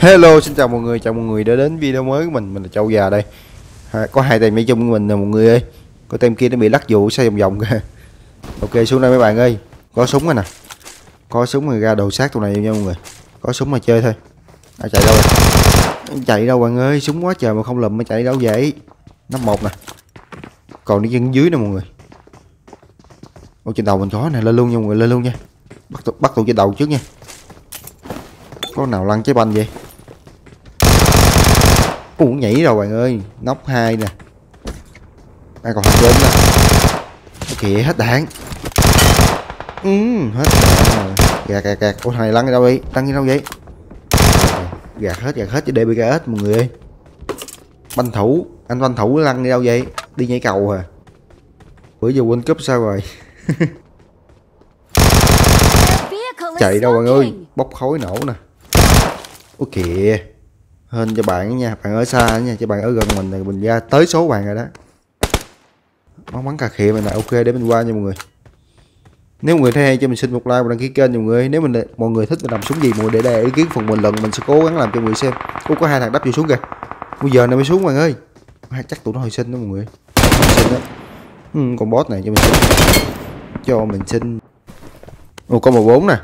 Hello, xin chào mọi người, chào mọi người đã đến video mới của mình, mình là Châu già đây. À, có hai tay máy chung của mình nè mọi người ơi. Có tem kia nó bị lắc vụ xoay vòng vòng kìa. Ok, xuống đây mấy bạn ơi. Có súng rồi nè. Có súng rồi ra đồ sát tụi này nha mọi người. Có súng mà chơi thôi. À, chạy đâu rồi? Chạy đâu bạn ơi, súng quá trời mà không lùm mà chạy đâu vậy? Nắp một nè. Còn đi chân dưới nè mọi người. Ô trên đầu mình có nè, lên luôn nha mọi người, lên luôn nha. Bắt tụi, bắt tụi trên đầu trước nha. Có nào lăn trái banh vậy? Ủa nhảy rồi bạn ơi. Nóc hai nè. Ai còn hai bốn nè Kìa hết đạn. Ừ hết đạn rồi. Gạt gạt gạt. Ủa thằng này lăn đi đâu vậy? Lăn đi đâu vậy? Gạt hết gạt hết chứ DBKS mọi người ơi. Banh thủ. Anh banh thủ lăn đi đâu vậy? Đi nhảy cầu à Bữa giờ World Cup sao rồi? Chạy đâu bạn ơi? Bốc khói nổ nè. Ủa kìa hên cho bạn nha bạn ở xa nha cho bạn ở gần mình thì mình ra tới số bạn rồi đó. Bắn bắn cà khịa mình là ok để mình qua nha mọi người. Nếu mọi người thấy hay cho mình xin một like và đăng ký kênh mọi người nếu mình mọi người thích mình làm súng gì mọi người để lại ý kiến phần bình luận mình sẽ cố gắng làm cho mọi người xem. Ủa, có hai thằng đắp vô xuống kìa. Bây giờ này mới xuống bạn ơi. Chắc tụi nó hồi sinh đó mọi người. Hồi sinh đó. Ừ, con boss này cho mình xin. Cho mình xin. Ô có một bốn nè.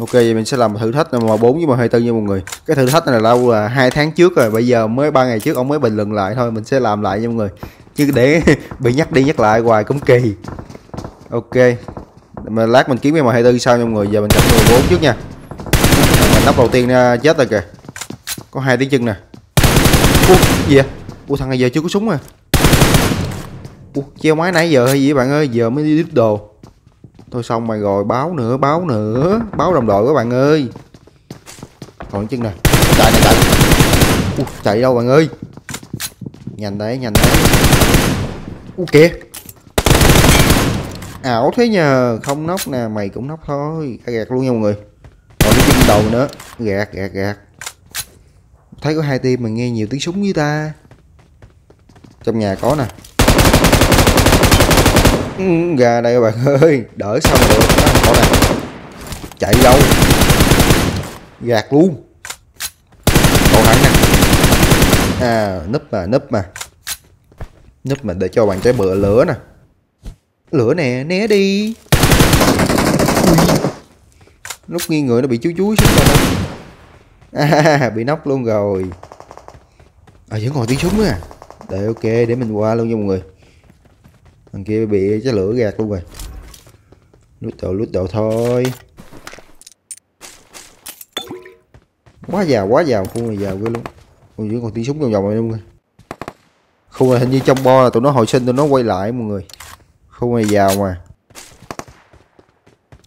Ok, vậy mình sẽ làm thử thách mà 4 với mà 24 nha mọi người. Cái thử thách này là lâu là hai tháng trước rồi, Bây giờ mới ba ngày trước ông mới bình luận lại thôi, Mình sẽ làm lại nha mọi người. Chứ để bị nhắc đi nhắc lại hoài cũng kỳ. Ok, mà Lát mình kiếm cái mà 24 sau nha mọi người, Giờ mình chọn 14 trước nha. Mình nắp đầu tiên chết rồi kìa. Có hai tiếng chân nè. Ủa, gì vậy? Ủa, thằng này giờ chưa có súng à. Ủa, treo máy nãy giờ hay gì bạn ơi? Giờ mới đi đứt đồ. Thôi xong mày rồi báo nữa báo nữa. Báo đồng đội các bạn ơi. Còn chân này, Chạy này chạy. Ui, Chạy đâu bạn ơi? Nhanh đấy nhanh đấy. Ui kìa. Ảo thế nhờ. Không nóc nè mày cũng nóc thôi. Gạt luôn nha mọi người. Còn cái chân đầu nữa. Gạt gạt gạt. Thấy có hai team mà nghe nhiều tiếng súng với ta. Trong nhà có nè. Ra đây các bạn ơi. Đỡ xong được đó này. Chạy đâu? Gạt luôn. Còn thẳng nè. À núp mà núp mà. Núp mà để cho bạn trái bựa lửa nè. Lửa nè né đi. Ui. lúc nghi người nó bị chú chuối xuống rồi. À, bị nóc luôn rồi. À vẫn còn tiếng súng nữa à? Để ok để mình qua luôn nha mọi người thằng kia bị cái lửa gạt luôn rồi. Lút đầu lút đầu thôi. Quá giàu quá giàu. Khu này giàu ghê luôn. Ôi, dưới còn tiếng súng vòng vòng này luôn rồi khu này hình như trong bo là tụi nó hồi sinh, tụi nó quay lại mọi người. Khu này giàu mà.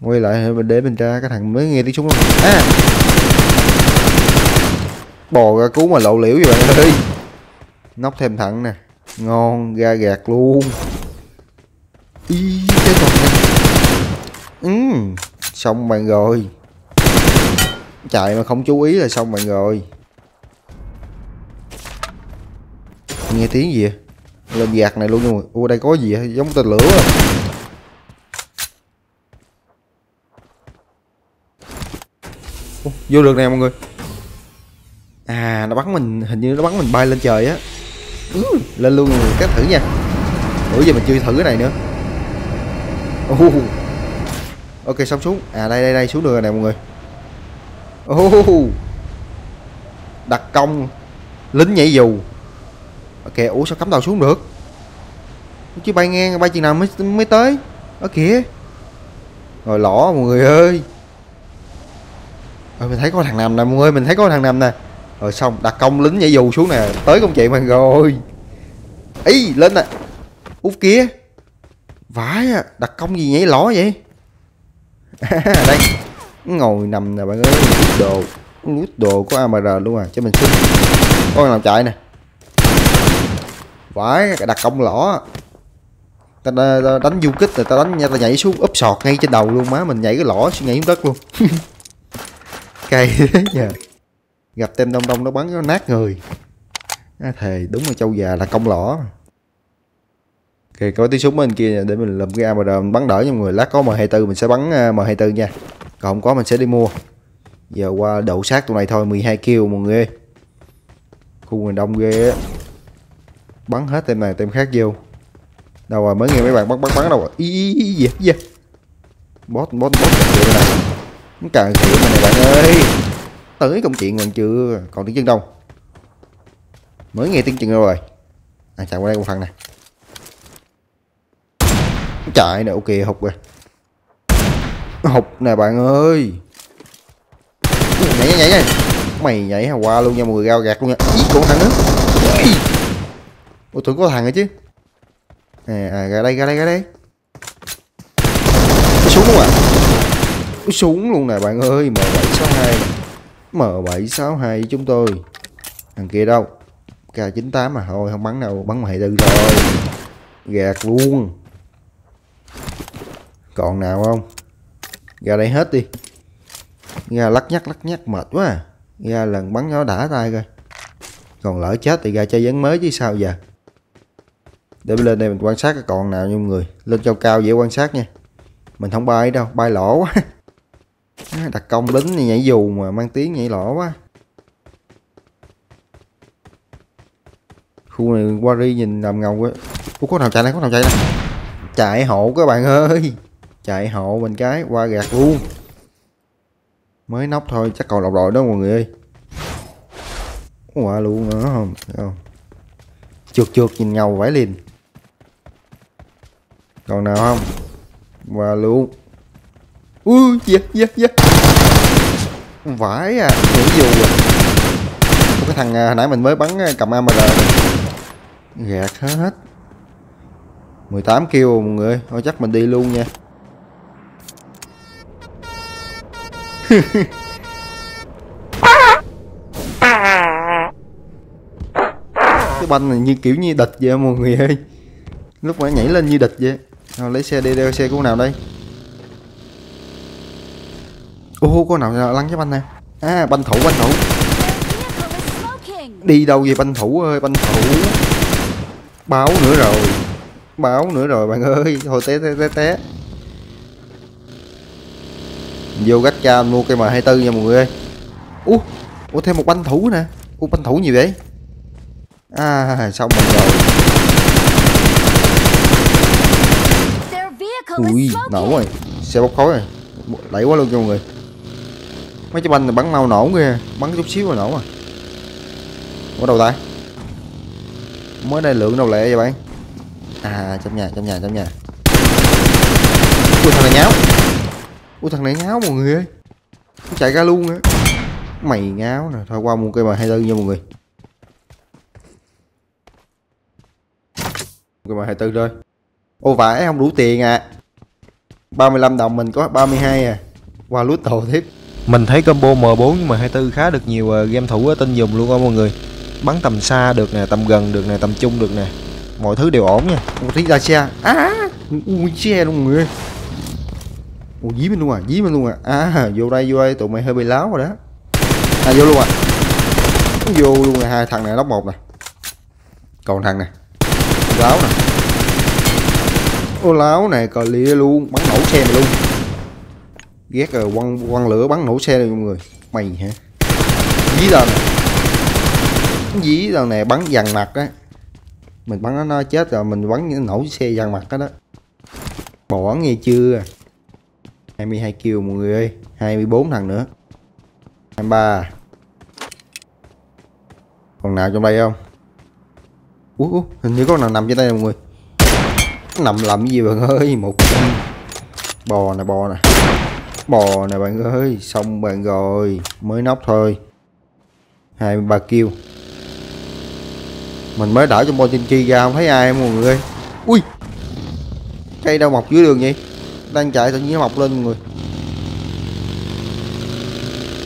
Quay lại mình để mình ra cái thằng mới nghe tiếng súng luôn. À! Bò ra cứu mà lộ liễu vậy bạn ơi. Nóc thêm thẳng nè. Ngon, ra gạt luôn y cái con này. Ừ xong bạn rồi. Chạy mà không chú ý là xong bạn rồi. Nghe tiếng gì vậy? Lên giạc này luôn nhưng mà ủa đây có gì vậy? giống tên lửa à. Ủa, vô được nè mọi người. À nó bắn mình hình như nó bắn mình bay lên trời á. Ừ, lên luôn rồi cách thử nha. Bữa giờ mình chưa thử cái này nữa. Oh. ok xong xuống. À đây đây đây xuống được rồi nè mọi người. Oh. đặt công. Lính nhảy dù. Ok ủa sao cắm tàu xuống được? Chứ bay ngang bay chừng nào mới mới tới. Ở kìa. Rồi lỏ mọi người ơi. Ôi, mình thấy có thằng nằm nè mọi người mình thấy có thằng nằm nè. Rồi xong đặt công lính nhảy dù xuống nè. Tới công chuyện mình rồi. Ý lên nè. Út kia. Vãi à, đặt công gì nhảy lỏ vậy? đây, ngồi nằm nè bạn ơi, lút đồ, lút đồ có AMR luôn à, cho mình xin. con nào chạy nè. Vãi, đặt công lỏ. Ta, ta, ta đánh du kích rồi ta đánh nha, ta nhảy xuống úp sọt ngay trên đầu luôn má, mình nhảy cái lỏ xuống nhảy xuống đất luôn. Cay thế nhờ. Gặp tem đông đông nó bắn nó nát người. À, thề đúng là châu già là công lỏ. Ok, có tiếng súng bên kia để mình làm cái AMR mình bắn đỡ cho mọi người. Lát có M24 mình sẽ bắn à, M24 nha. Còn không có mình sẽ đi mua. giờ qua đậu sát tụi này thôi 12 kill mọi người ơi. Khu người đông ghê á. Bắn hết tem này tem khác vô. Đâu rồi mới nghe mấy bạn bắn bắn bắn đâu rồi. Ý gì gì? Bot bot bot kiểu này. Nó càng kiểu này bạn ơi. Tới công chuyện còn chưa? Còn tiếng chân đâu? Mới nghe tiếng chân đâu rồi? À chạy qua đây một phần này chạy nè ok hụt rồi hụt nè bạn ơi. Nhảy nhảy nhảy mày nhảy qua luôn nha mọi người gao gạt luôn nha. Giết con thằng đó ôi tưởng có thằng rồi chứ. À, à ra đây ra đây ra đây. Xuống luôn à. Xuống luôn nè bạn ơi. M 762 m 762 chúng tôi. Thằng kia đâu? K 98 mà. Thôi không bắn đâu. Bắn mày tư rồi. Gạt luôn còn nào không? Ra đây hết đi. Ra lắc nhắc lắc nhắc mệt quá à. ra lần bắn nó đã tay coi. Còn lỡ chết thì ra chơi vấn mới chứ sao giờ. Để lên đây mình quan sát cái còn nào như người. Lên cao cao dễ quan sát nha. Mình không bay đâu bay lỗ quá. À, Đặt công lính thì nhảy dù mà mang tiếng nhảy lỗ quá. Khu này qua nhìn làm ngầu quá. Ủa, có nào chạy này có nào chạy này. Chạy hộ các bạn ơi chạy hộ mình cái qua gạt luôn. Mới nóc thôi chắc còn lọc rồi đó mọi người ơi. Qua luôn nữa không? Không? Trượt trượt nhìn ngầu vãi liền. Còn nào không? Qua luôn. Ui dạ dạ dạ vãi à nhảy dù à cái thằng à, hồi nãy mình mới bắn à, cầm AMR gạt hết. 18 kêu mọi người thôi chắc mình đi luôn nha. Cái banh này như kiểu như địch vậy mọi người ơi. Lúc mà nhảy lên như địch vậy. Rồi lấy xe đi, đeo xe của nào đây? Ô có nào lăn cái banh nè. À banh thủ banh thủ đi đâu vậy banh thủ ơi, banh thủ báo nữa rồi. Báo nữa rồi, bạn ơi. Thôi, té té té té vô gách cha mua cây m 24 nha mọi người ơi. Ú ủa thêm một banh thủ nè. Ú banh thủ nhiều vậy? À xong mình rồi ui nổ rồi. Xe bốc khói rồi. Đẩy quá luôn cho mọi người. Mấy cái banh này bắn mau nổ kìa. Bắn chút xíu là nổ à. Ở đâu ta? Mới đây lượng đâu lẹ vậy bạn? À trong nhà trong nhà trong nhà. Ui thằng này nháo ui thằng này nháo mọi người ơi. Nó chạy ra luôn á. Mày ngáo nè. Thôi qua mua cây bài hai tư nha mọi người. Cây bài hai tư thôi. Ô vải không đủ tiền à. 35 đồng mình có 32 à. Qua lút tổ tiếp. Mình thấy combo M4 nhưng mà 24 khá được nhiều uh, game thủ tin dùng luôn á mọi người. Bắn tầm xa được nè tầm gần được nè tầm trung được nè. Mọi thứ đều ổn nha. Một tí ra xe. Á ui xe luôn người ui dí mình luôn à? Dí mình luôn à? À vô đây vô đây tụi mày hơi bị láo rồi đó. À vô luôn à? Vô luôn là hai thằng này lóc một nè. Còn thằng này, láo nè. Ô láo này cờ lia luôn bắn nổ xe mày luôn. Ghét rồi quăng quăng lửa bắn nổ xe này mọi người. Mày hả? Dí lên nè. Dí lần này bắn dằn mặt á. Mình bắn nó, nó chết rồi mình bắn nổ xe dằn mặt đó đó. Bỏ nghe chưa? 22 kill mọi người ơi 24 thằng nữa. 23 còn nào trong đây không? Ủa, ủa hình như có nào nằm trên đây mọi người. Nằm lầm gì bạn ơi? Một bò nè bò nè. Bò nè bạn ơi xong bạn rồi mới nóc thôi. 23 kill. Mình mới đỡ cho trên chi ra không thấy ai mọi người ơi? Ui cây đâu mọc dưới đường vậy? Đang chạy tự nhiên nó mọc lên mọi người.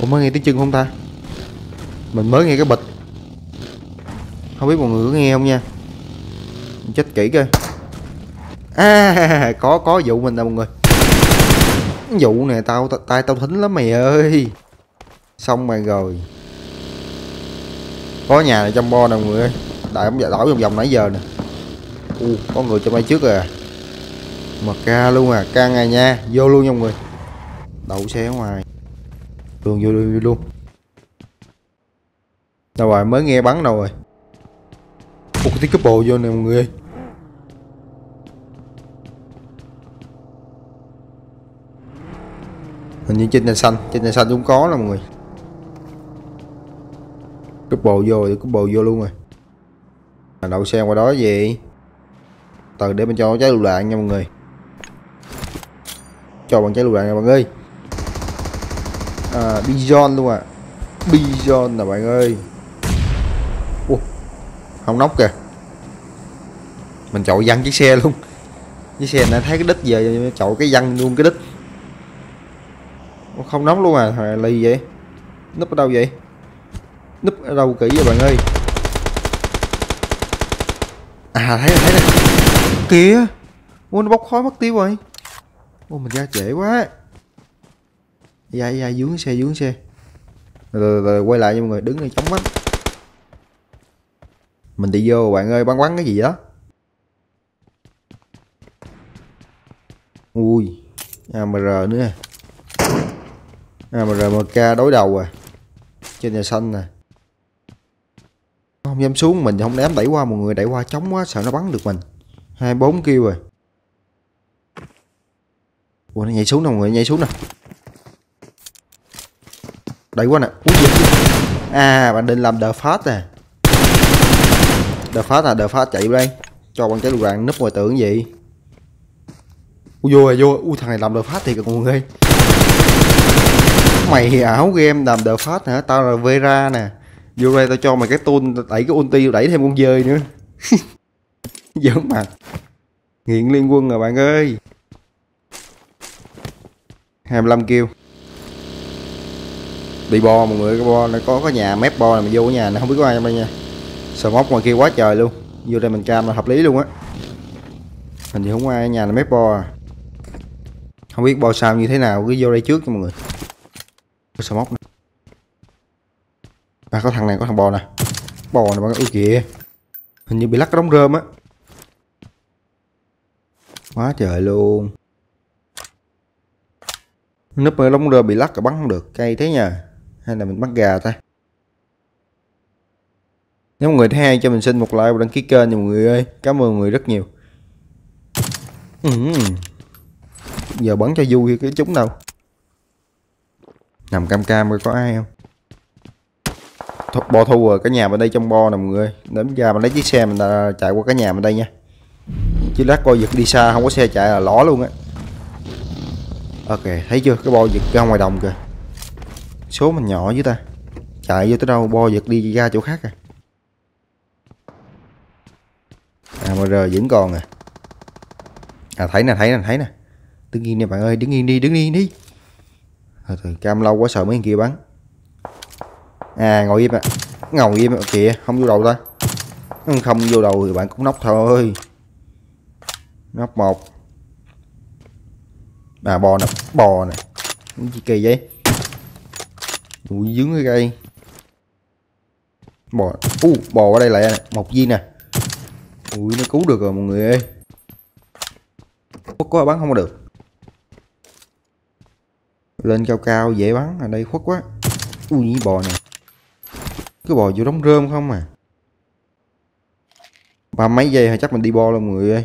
Ủa, mới nghe tiếng chân không ta? Mình mới nghe cái bịch. Không biết mọi người có nghe không nha. Chết kỹ coi. À có có vụ mình nè mọi người. Vụ nè tao, tay tao thính lắm mày ơi. Xong mày rồi. Có nhà này trong bo nè mọi người ơi. Đại ông dạ đổi vòng vòng nãy giờ nè. U, có người trong đây trước rồi à mà ca luôn à ca ngày nha. Vô luôn nha mọi người. Đậu xe ở ngoài. Luôn vô luôn vô luôn. Đâu rồi mới nghe bắn đâu rồi. Ủa, cái tiếng couple vô nè mọi người ơi. Hình như trên nhà xanh, Trên nhà xanh cũng có nè mọi người. Couple vô rồi Couple vô luôn rồi. Đậu xe qua đó gì Từ để mình cho cháy lựu đạn nha mọi người. Cho bằng trái lựu đạn nha bạn ơi. À, Bijon luôn à Bijon nè bạn ơi. Ủa, không nóc kìa. Mình chậu văng chiếc xe luôn. Chiếc xe này thấy cái đít về chậu cái văng luôn cái đít. Không nóc luôn à thằng lì vậy. Núp ở đâu vậy? Núp ở đâu kỹ vậy bạn ơi? À thấy rồi thấy rồi. Kìa ủa nó bốc khói mất tiêu rồi ô mình ra trễ quá. Dạ dạ dướng xe dướng xe. Rồi, rồi, rồi quay lại nha mọi người đứng đây chống bắn mình đi vô bạn ơi bắn bắn cái gì đó? Ui AMR nữa AMR MK đối đầu à trên nhà xanh nè. Không dám xuống mình không dám đẩy qua một người đẩy qua chống quá sợ nó bắn được mình. Hai bốn kêu rồi ủa, nó nhảy xuống nè mọi người, nhảy xuống nè. Đẩy qua nè. Ui à bạn định làm đờ phát à. Đờ phát à đờ phát chạy đây. Cho bằng trái lục đạn núp ngoài tưởng gì. Ui vô rồi vô. Ui, thằng này làm đờ phát thì mọi người. Mày ảo game làm đờ phát hả? Tao là vera nè. Vô đây tao cho mày cái tool, đẩy cái ulti, đẩy thêm con dơi nữa. Giỡn mặt nghiện liên quân rồi bạn ơi. 25 kêu. Đi bo mọi người cái bo nó có có nhà mép bo này mà vô cái nhà này, không biết có ai không nha. Sờ móc ngoài kia quá trời luôn. Vô đây mình cam là hợp lý luôn á. Hình như không ai ở nhà là mép bo à. Không biết bo sao như thế nào, cứ vô đây trước cho mọi người. Sờ móc này. à có thằng này, có thằng bò nè. Bò này mọi người kìa. Hình như bị lắc cái đống rơm á. Quá trời luôn núp ở lông rơ bị lắc cả bắn không được. Cây thế nha hay là mình bắt gà ta? Nếu mọi người thấy hay cho mình xin một like và đăng ký kênh nha mọi người ơi. Cảm ơn mọi người rất nhiều. Ừ. giờ bắn cho vui cái chúng đâu? Nằm cam cam coi có ai không? Th bo thu à, rồi cả nhà bên đây trong bo nè mọi người đến ra mình lấy chiếc xe mình à, chạy qua cái nhà bên đây nha. Chứ lát coi giật đi xa, không có xe chạy là ló luôn á ok, thấy chưa? Cái bo giật ra ngoài đồng kìa. Số mình nhỏ với ta. Chạy vô tới đâu, bo giật đi ra chỗ khác à. À mà giờ vẫn còn à. À thấy nè thấy nè thấy nè. Đứng yên nè bạn ơi, đứng yên đi, đứng yên đi. Thôi thôi, cam lâu quá sợ mấy kia bắn. À ngồi im à ngồi im à. kìa, không vô đầu ta. Không vô đầu thì bạn cũng nóc thôi. Nóc một à bò nè bò nè. Gì kỳ vậy? Ui dướng cái cây. Bò u uh, bò ở đây lại nè một viên nè. Ui nó cứu được rồi mọi người ơi. Khuất quá bắn không được. Lên cao cao dễ bắn ở đây khuất quá. Ui bò nè. Cái bò vô đóng rơm không à? Ba mấy giây hay chắc mình đi bo luôn mọi người ơi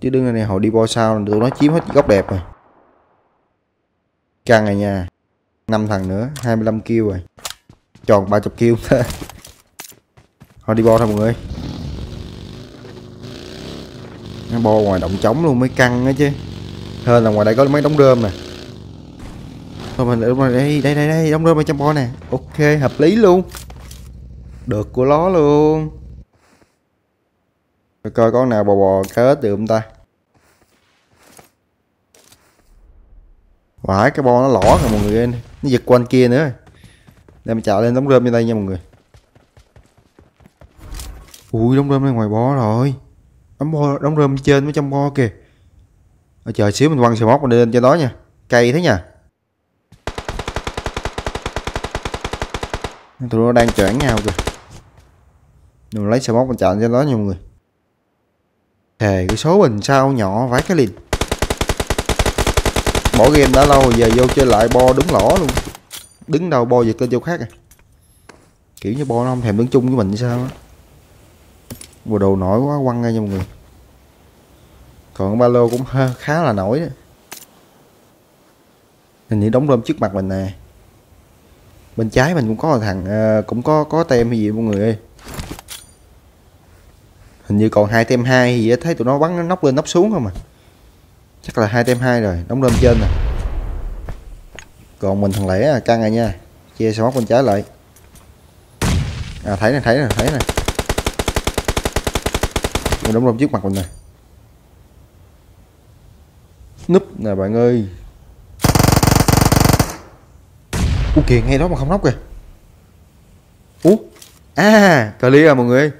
chứ đứng này họ đi bo sao, tụi nó chiếm hết góc đẹp rồi. Căng này nha. Năm thằng nữa 25 kêu rồi. Tròn 30 kêu thôi đi bo thôi mọi người. Nó bo ngoài động trống luôn, mới căng á chứ. Hơn là ngoài đây có mấy đống rơm nè. Thôi mình ở đây đây đây đây, đống rơm ở trong bo nè. Ok, hợp lý luôn. Được của nó luôn. Coi con nào bò bò kết được không ta? Vãi, cái bo nó lỏ rồi mọi người nó giật quanh kia nữa. Để mình chạy lên đóng rơm bên đây nha mọi người. Ui đóng rơm bên ngoài bo rồi. Đóng bo đóng rơm trên với trong bo kìa. Ở chờ xíu mình quăng xe móc mình lên trên đó nha. Cây thế nha. Tụi nó đang choảng nhau kìa. Mình lấy xe móc mình chạy trên đó nha mọi người thề cái số mình sao nhỏ vãi cái liền. Bỏ game đã lâu giờ vô chơi lại bo đứng lỏ luôn. Đứng đầu bo dịch lên chỗ khác à? Kiểu như bo nó không thèm đứng chung với mình sao á. Bộ đồ nổi quá quăng ra nha mọi người. Còn ba lô cũng khá là nổi đó. Hình như đóng rơm trước mặt mình nè. Bên trái mình cũng có thằng uh, cũng có có tem hay gì mọi người ơi hình như còn hai tem hai gì đó thấy tụi nó bắn nóc lên nóc xuống không à. Chắc là hai tem hai rồi đóng lên trên nè. Còn mình thằng lẻ à, căng rồi nha. Chia smoke bên trái lại. À thấy nè thấy nè thấy nè. Mình đóng lên trước mặt mình nè. Núp nè bạn ơi. Ủa kìa ngay đó mà không nóc kìa. Ủa? À clear à mọi người.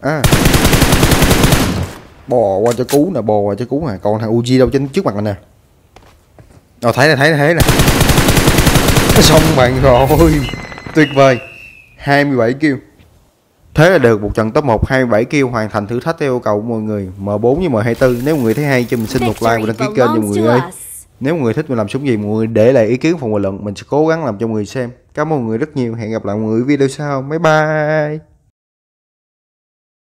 À. Bò qua cho cú nè, Bò qua cho cú nè. Còn thằng Uzi đâu trên trước mặt mình nè? Ờ thấy nè thấy nè thấy nè. Xong bạn rồi. Tuyệt vời. 27 kill. Thế là được một trận top 1 27 kêu hoàn thành thử thách theo yêu cầu của mọi người. M4 với M24 Nếu mọi người thấy hay, cho mình xin một like và đăng ký kênh cho mọi người ơi nếu mọi người thích mình làm súng gì, mọi người để lại ý kiến phần bình luận. Mình sẽ cố gắng làm cho mọi người xem. Cảm ơn mọi người rất nhiều. Hẹn gặp lại mọi người video sau. Bye bye.